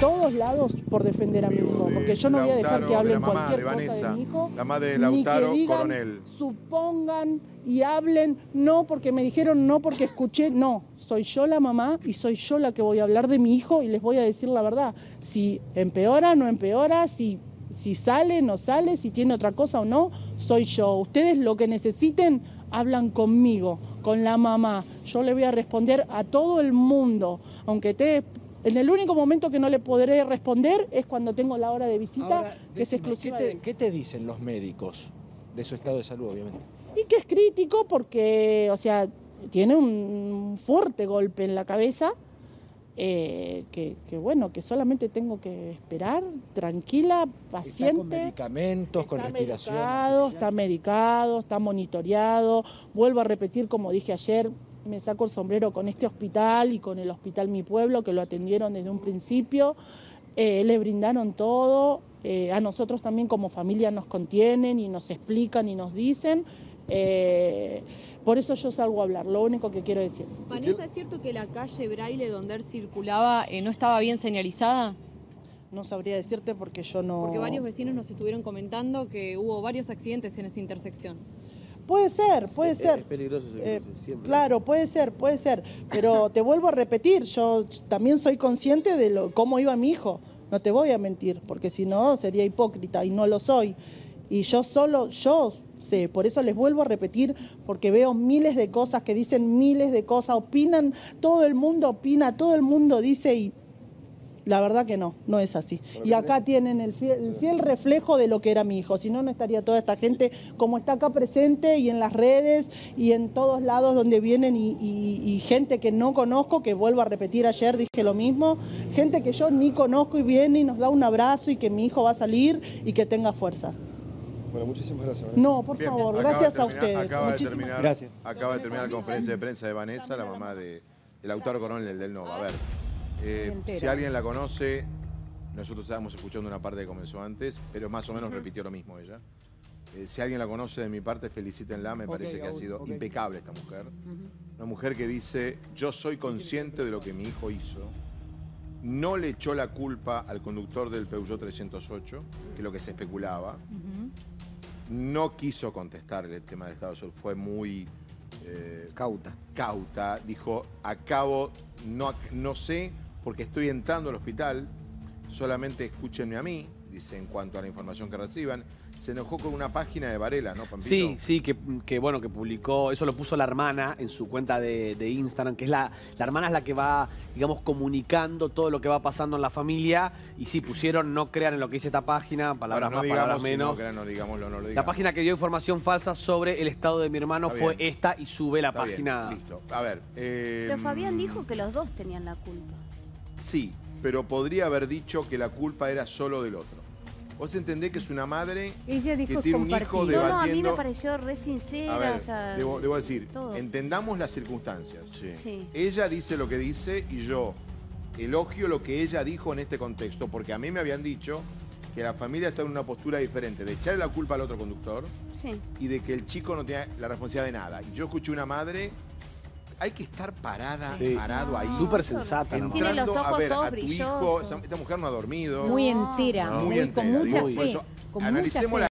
todos lados por defender a mi hijo, porque yo no voy a dejar Lautaro, que de hablen la mamá, cualquier de cosa Vanessa, de mi hijo. la madre de ni que Lautaro digan, Coronel. Supongan y hablen, no porque me dijeron, no porque escuché, no. Soy yo la mamá y soy yo la que voy a hablar de mi hijo y les voy a decir la verdad. Si empeora, no empeora, si, si sale, no sale, si tiene otra cosa o no, soy yo. Ustedes lo que necesiten, hablan conmigo, con la mamá. Yo le voy a responder a todo el mundo, aunque esté... En el único momento que no le podré responder es cuando tengo la hora de visita, Ahora, que es exclusiva ¿qué te, él. qué te dicen los médicos de su estado de salud, obviamente? Y que es crítico porque, o sea, tiene un fuerte golpe en la cabeza, eh, que, que bueno, que solamente tengo que esperar, tranquila, Está con paciente. medicamentos, con Está respiración. medicado, está medicado, está monitoreado. Vuelvo a repetir, como dije ayer, me saco el sombrero con este hospital y con el Hospital Mi Pueblo, que lo atendieron desde un principio. Eh, le brindaron todo. eh, a nosotros también como familia nos contienen y nos explican y nos dicen. Eh, por eso yo salgo a hablar, lo único que quiero decir. Vanessa, ¿es cierto que la calle Braille donde él circulaba eh, no estaba bien señalizada? No sabría decirte porque yo no... Porque varios vecinos nos estuvieron comentando que hubo varios accidentes en esa intersección. Puede ser, puede Es- ser. Es peligroso Eh, siempre. Claro, puede ser, puede ser. Pero te vuelvo a repetir, yo también soy consciente de lo, cómo iba mi hijo. No te voy a mentir, porque si no sería hipócrita y no lo soy. Y yo solo, yo sé, por eso les vuelvo a repetir, porque veo miles de cosas que dicen miles de cosas, opinan, todo el mundo opina, todo el mundo dice y la verdad que no, no es así. Y acá tienen el fiel, el fiel reflejo de lo que era mi hijo, si no, no estaría toda esta gente como está acá presente y en las redes y en todos lados donde vienen y, y- y gente que no conozco, que vuelvo a repetir ayer, dije lo mismo, gente que yo ni conozco y viene y nos da un abrazo y que mi hijo va a salir y que tenga fuerzas. Bueno, muchísimas gracias. Vanessa. No, por Bien, favor, gracias a ustedes. Acaba de Muchísimas terminar, Gracias. Acaba de terminar la conferencia de prensa de Vanessa, la mamá de, del autor coronel del Nova. A ver, eh, si alguien la conoce, nosotros estábamos escuchando una parte que comenzó antes, pero más o menos repitió lo mismo ella. Eh, si alguien la conoce de mi parte, felicítenla, me parece que ha sido impecable esta mujer. Una mujer que dice, yo soy consciente de lo que mi hijo hizo. No le echó la culpa al conductor del Peugeot 308, que es lo que se especulaba. No quiso contestar el tema del Estado de Salud, fue muy eh, Cauta. cauta. Dijo, acabo, no, no sé, porque estoy entrando al hospital, solamente escúchenme a mí, dice en cuanto a la información que reciban. Se enojó con una página de Varela, ¿no, Pampito? Sí, sí, que, que, bueno, que publicó, eso lo puso la hermana en su cuenta de, de Instagram, que es la, la hermana es la que va, digamos, comunicando todo lo que va pasando en la familia. Y sí, pusieron, no crean en lo que dice esta página, palabras no más, palabras digamos, si no menos. crean, no digámoslo, no lo la digamos. página que dio información falsa sobre el estado de mi hermano Está fue bien. esta y sube la Está bien, página. listo. A ver. eh, Pero Fabián dijo que los dos tenían la culpa. Sí, pero podría haber dicho que la culpa era solo del otro. Vos entendés que es una madre Ella que tiene un hijo No, no, a mí me debatiendo. pareció re sincera. A ver, o sea, debo, debo decir, todo. entendamos las circunstancias. Sí. Ella dice lo que dice y yo elogio lo que ella dijo en este contexto, porque a mí me habían dicho que la familia está en una postura diferente, de echarle la culpa al otro conductor Sí. y de que el chico no tiene la responsabilidad de nada. Y yo escuché una madre, hay que estar parada, Sí. parado ahí. Súper sensata, ¿no? Tiene los entrando a ojos ver todos a tu hijo, brillosos. esa- esta mujer no ha dormido. Muy entera, muy muy- entera. con mucha Digo, fe. eso, con mucha analicemos fe. la